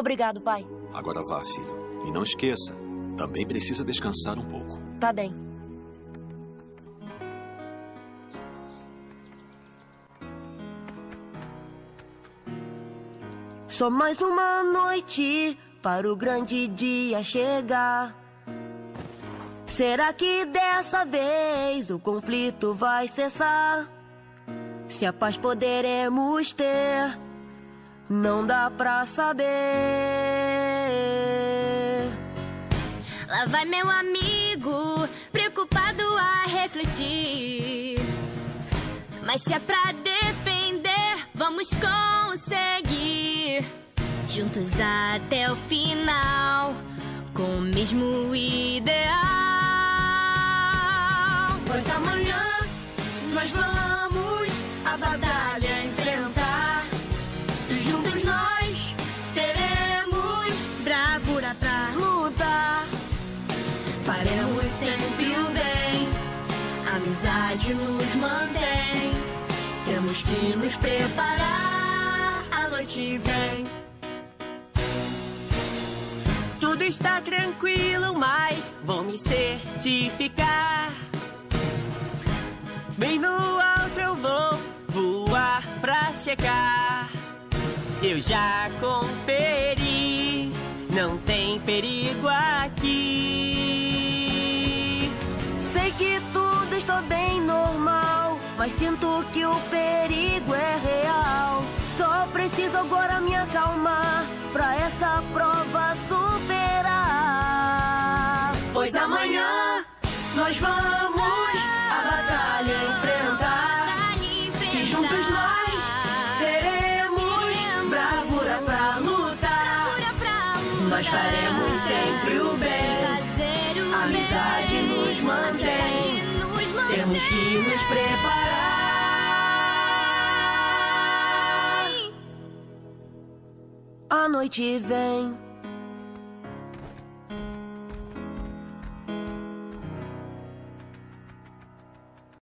Obrigado, pai. Agora vá, filho. E não esqueça, também precisa descansar um pouco. Tá bem. Só mais uma noite para o grande dia chegar. Será que dessa vez o conflito vai cessar? Se a paz poderemos ter, não dá pra saber. Lá vai meu amigo, preocupado a refletir. Mas se é pra defender, vamos conseguir. Juntos até o final, com o mesmo ideal. Pois amanhã nós vamos a Faremos sempre o bem, amizade nos mantém. Temos que nos preparar, a noite vem. Tudo está tranquilo, mas vou me certificar. Bem no alto eu vou voar pra chegar. Eu já conferi, não tem perigo aqui. Bem normal, mas sinto que o perigo é real. Só preciso agora me acalmar pra essa prova superar. Pois amanhã nós vamos a batalha enfrentar. E juntos nós teremos bravura pra lutar. Nós faremos sempre o bem. Amizade nos. Temos que nos preparar. A noite vem.